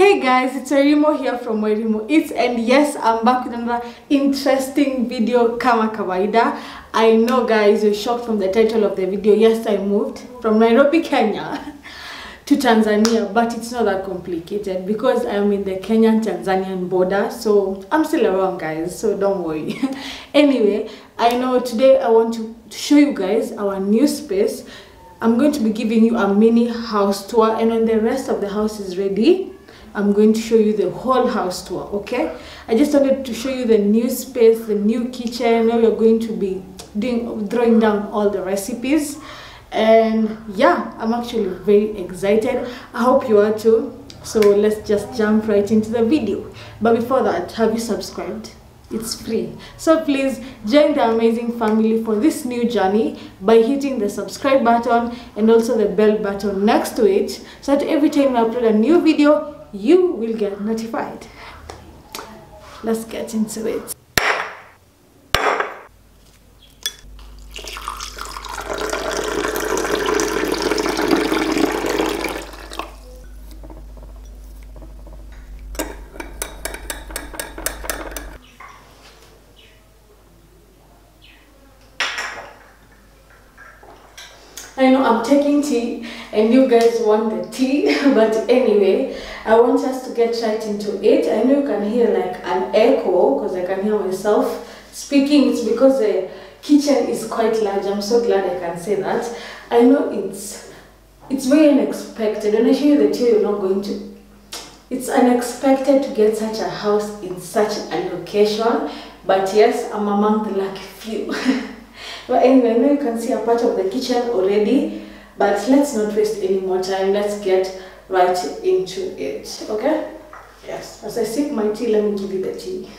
Hey guys, it's Wairimu here from Wairimu Eats and yes, I'm back with another interesting video kama kawaida. I know guys, you're shocked from the title of the video. Yes, I moved from Nairobi, Kenya to Tanzania, but it's not that complicated because I'm in the Kenyan-Tanzanian border, so I'm still around guys, so don't worry. anyway, I know today I want to show you guys our new space. I'm going to be giving you a mini house tour and when the rest of the house is ready, I'm going to show you the whole house tour, okay? I just wanted to show you the new space, the new kitchen, where we're going to be doing, throwing down all the recipes. And yeah, I'm actually very excited. I hope you are too. So let's just jump right into the video. But before that, have you subscribed? It's free. So please join the amazing family for this new journey by hitting the subscribe button and also the bell button next to it so that every time I upload a new video, you will get notified. Let's get into it. I know I'm taking tea and you guys want the tea, but anyway, I want us to get right into it. I know you can hear like an echo because I can hear myself speaking. It's because the kitchen is quite large. I'm so glad I can say that. I know it's it's very unexpected. When I show you the tea, you're not going to. It's unexpected to get such a house in such a location, but yes, I'm among the lucky few. But anyway, I know you can see a part of the kitchen already, but let's not waste any more time. Let's get right into it, okay? Yes, as I sip my tea, let me give you the tea.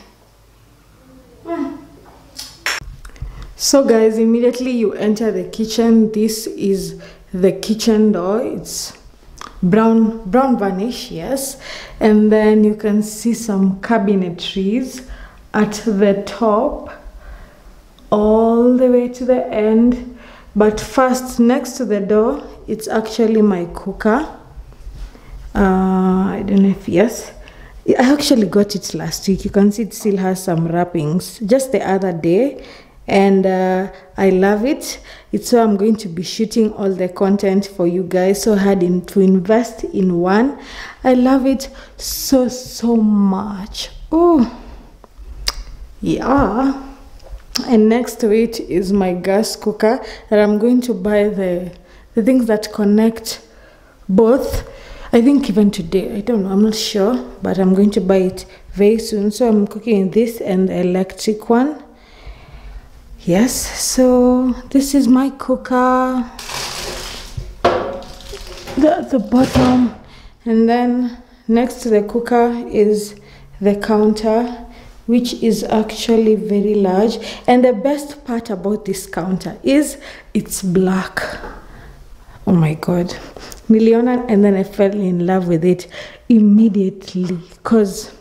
Mm. So guys, immediately you enter the kitchen. This is the kitchen door. It's brown brown varnish, yes. And then you can see some cabinetries at the top all the way to the end but first next to the door it's actually my cooker uh, I don't know if yes. I actually got it last week. You can see it still has some wrappings. Just the other day. And uh, I love it. It's so I'm going to be shooting all the content for you guys. So I had in, to invest in one. I love it so so much. Oh yeah. And next to it is my gas cooker that I'm going to buy the the things that connect both I think even today I don't know I'm not sure but I'm going to buy it very soon. So I'm cooking this and electric one. Yes so this is my cooker. The, the bottom. And then next to the cooker is the counter which is actually very large. And the best part about this counter is it's black. Oh my god niliona and then i fell in love with it immediately because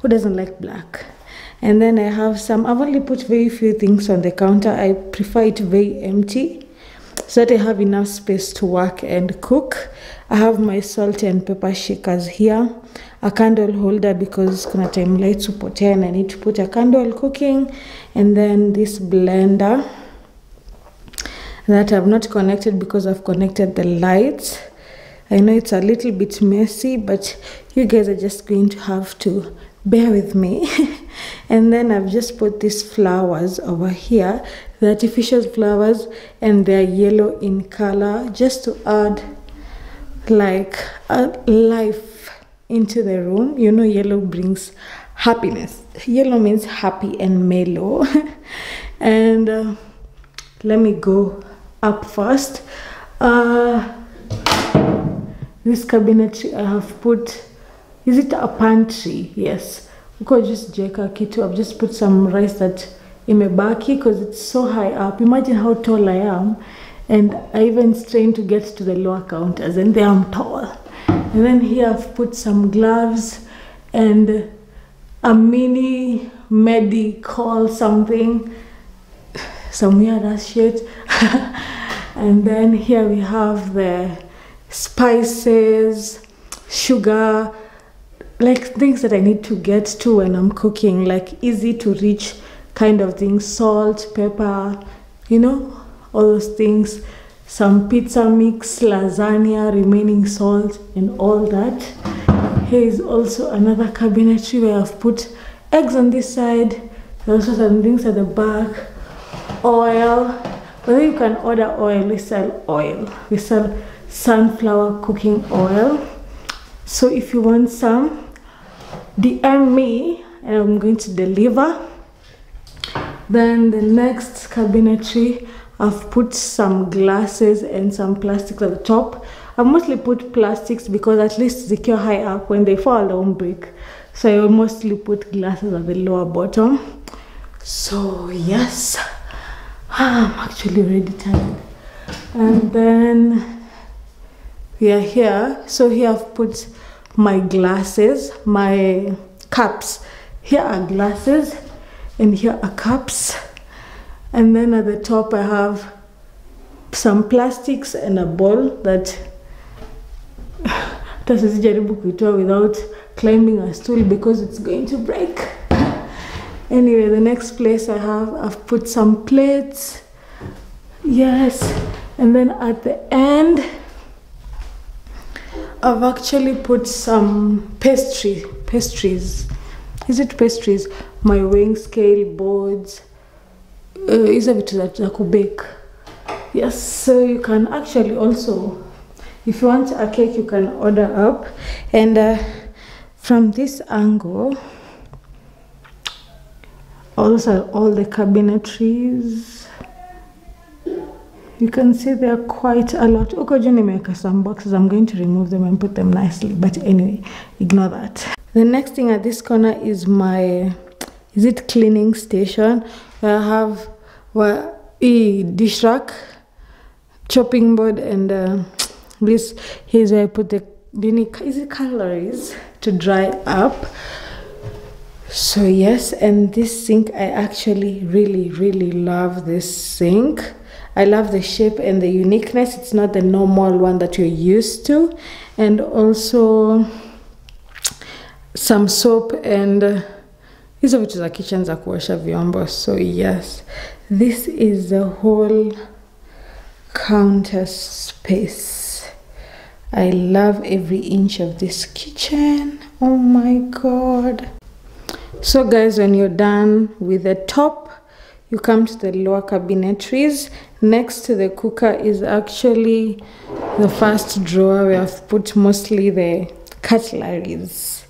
who doesn't like black? And then i have some i've only put very few things on the counter. I prefer it very empty so that i have enough space to work and cook. I have my salt and pepper shakers here a candle holder because it's gonna time lights hupotea and I need to put a candle cooking. And then this blender that I've not connected because I've connected the lights I know it's a little bit messy but you guys are just going to have to bear with me and then I've just put these flowers over here the artificial flowers and they're yellow in color just to add like a life into the room. You know, yellow brings happiness. Yellow means happy and mellow. and uh, let me go up first. Uh, this cabinet I have put, is it a pantry? Yes. Just jeka kitu. I've just put some rice that in my imebaki because it's so high up. Imagine how tall I am. And I even strained to get to the lower counters and there I'm tall. And then here I've put some gloves and a mini medical something, some weird ass shit. and then here we have the spices, sugar, like things that I need to get to when I'm cooking, like easy to reach kind of things, salt, pepper, you know, all those things. Some pizza mix, lasagna, remaining salt, and all that. Here is also another cabinetry where I've put eggs on this side. There's also some things at the back, oil. Whether you can order oil, we sell oil. We sell sunflower cooking oil. So if you want some, DM me and I'm going to deliver. Then the next cabinetry, I've put some glasses and some plastics at the top. I mostly put plastics because at least secure high up when they fall they won't break. So I mostly put glasses at the lower bottom. So yes, I'm actually already tired. And then we are here. So here I've put my glasses, my cups. Here are glasses and here are cups. And then at the top I have some plastics and a bowl that tasijaribu kuitoa without climbing a stool because it's going to break. Anyway, the next place I have, I've put some plates. Yes. And then at the end, I've actually put some pastry, pastries. Is it pastries? My weighing scale, boards. Is Hizo vitu za za kubake. Yes, so you can actually also, if you want a cake, you can order up. And uh, from this angle, also all the cabinetries. You can see there are quite a lot. Juu nimeweka some boxes. I'm going to remove them and put them nicely. But anyway, ignore that. The next thing at this corner is my, is it cleaning station? Where I have well, a dish rack, chopping board, and uh, this here's where I put the it calories to dry up. So yes, and this sink I actually really really love this sink. I love the shape and the uniqueness. It's not the normal one that you're used to. And also some soap and uh, hizo vitu za kitchen za kuosha vyombo. So yes, this is the whole counter space. I love every inch of this kitchen. Oh my god. So guys, when you're done with the top, you come to the lower cabinetries. Next to the cooker is actually the first drawer where I've put mostly the cutleries.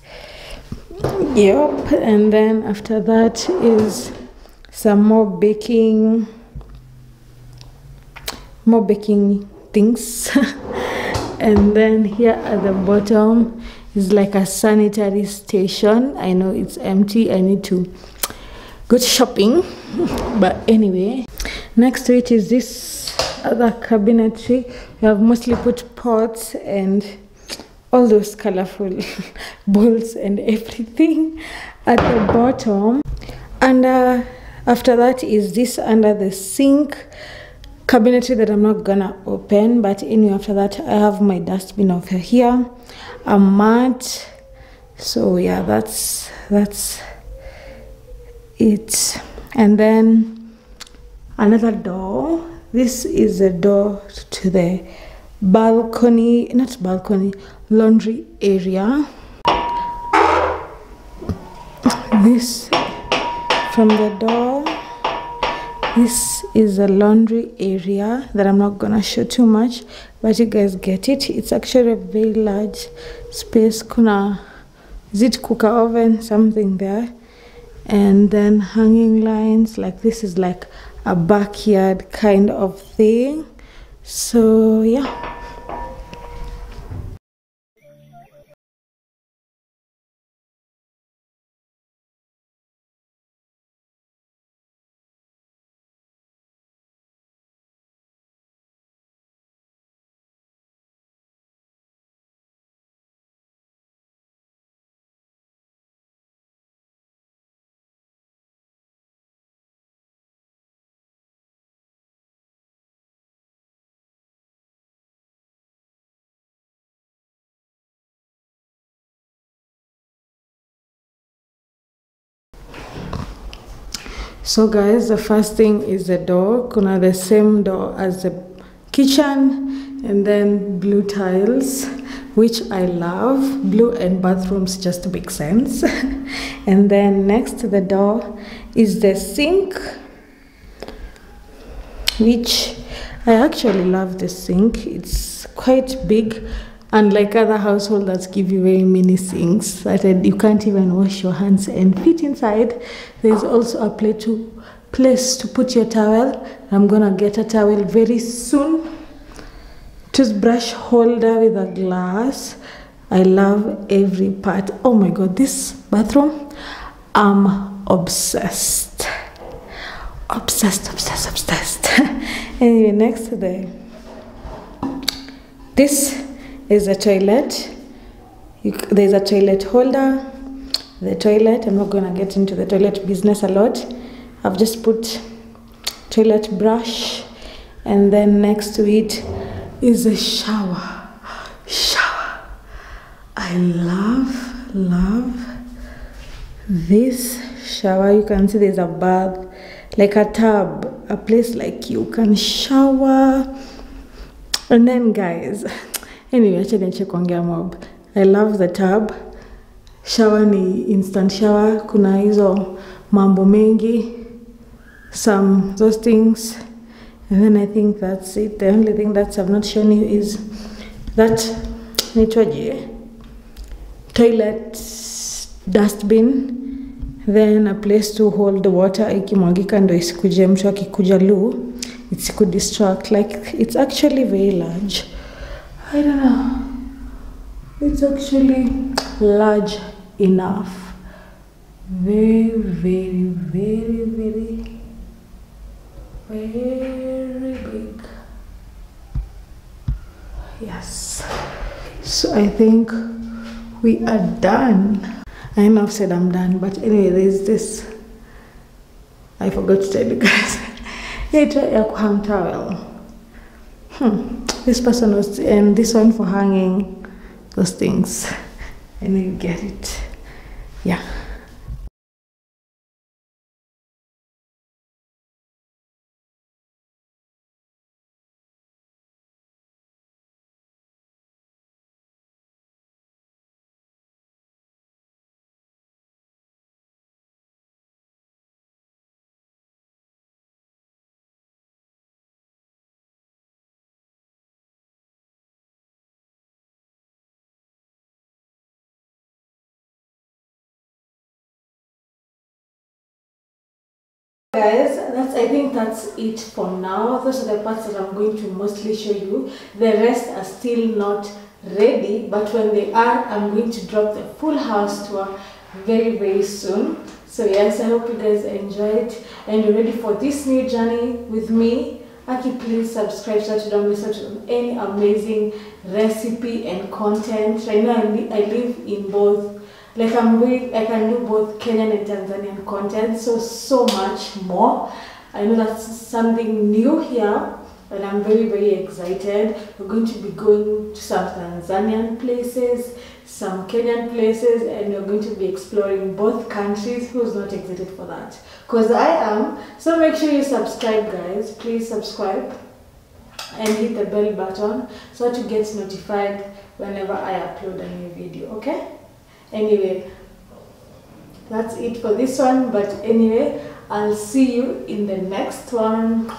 Yep, and then after that is some more baking, more baking things. and then here at the bottom is like a sanitary station. I know it's empty. I need to go shopping. but anyway, next to it is this other cabinetry. We have mostly put pots and all those colorful bowls and everything at the bottom. And uh, after that is this under the sink cabinetry that I'm not gonna open. But anyway, after that, I have my dustbin over here, a mat. So yeah, that's that's it. And then another door. This is a door to the balcony, not balcony, laundry area. This from the door. This is a laundry area that I'm not gonna show too much, but you guys get it. It's actually a very large space. Kuna is it cooker oven, something there, and then hanging lines. Like this is like a backyard kind of thing. So yeah. So guys the first thing is the door. Kuna the same door as the kitchen and then blue tiles which i love. Blue and bathrooms just make sense. And then next to the door is the sink which i actually love the sink. It's quite big unlike other households that give you very many sinks that you can't even wash your hands and feet inside there's also a place to place to put your towel. I'm gonna get a towel very soon. Toothbrush holder with a glass. I love every part. Oh my god this bathroom i'm obsessed. Obsessed obsessed obsessed. Anyway next the this is a toilet. You, there's a toilet holder. The toilet i'm not gonna get into the toilet business a lot. I've just put toilet brush and then next to it is a shower. Shower. I love love this shower. You can see there's a bath like a tub a place like you can shower. And then guys anyway acha niache kuongea mob. I love the tub. Shower ni instant shower. Kuna hizo mambo mengi some those things. And then i think that's it. The only thing that i've not shown you is that nitwaje toilet dustbin. Then a place to hold the water. Ikimwagika ndo isikuje mtu akikuja lu isikudistract like it's actually very large i don't know. It's actually large enough. Very very very very very big. Yes. So i think we are done. I know i've said i'm done but anyway there's this. I forgot to tell you guys. Ya kuhang towel hmm. This person was and this one for hanging those things. And you get it. Yeah guys that's i think that's it for now. Those are the parts that i'm going to mostly show you. The rest are still not ready but when they are i'm going to drop the full house tour very very soon. So yes i hope you guys enjoyed and you're ready for this new journey with me. Aki please subscribe so that you don't miss out on any amazing recipe and content. Right now i, I live in both like I'm really, I can do both Kenyan and Tanzanian content, so so much more. I know that's something new here, and I'm very very excited. We're going to be going to some Tanzanian places, some Kenyan places, and we're going to be exploring both countries. Who's not excited for that? Because I am. So make sure you subscribe, guys. Please subscribe and hit the bell button so you get notified whenever I upload a new video. Okay? Anyway that's it for this one but anyway i'll see you in the next one